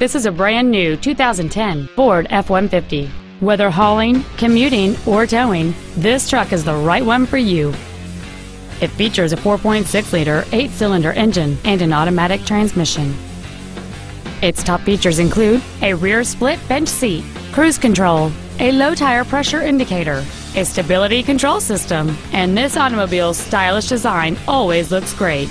This is a brand new 2010 Ford F-150. Whether hauling, commuting, or towing, this truck is the right one for you. It features a 4.6-liter, eight-cylinder engine and an automatic transmission. Its top features include a rear split bench seat, cruise control, a low tire pressure indicator, a stability control system, and this automobile's stylish design always looks great.